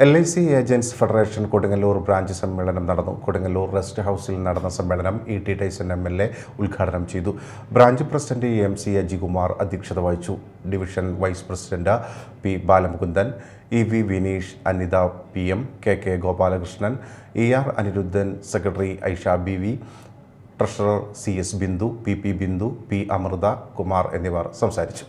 L I C agents federation Kodungallur branch സമ്മേളനം നടന്നു. Kodungallur rest ഹൗസിൽ നടന്ന സമ്മേളനം E T Taison M L A ഉദ്ഘാടനം ചെയ്തു. Branch president M C Ajikumar അധ്യക്ഷത വഹിച്ചു. Division vice president P Balamukundan E V Vineesh Anitha P M K K Gopalakrishnan E R Anirudhan secretary Aisha B V treasurer C S Bindu P P Bindu P Amritha Kumar എന്നിവർ സംസാരിച്ചു.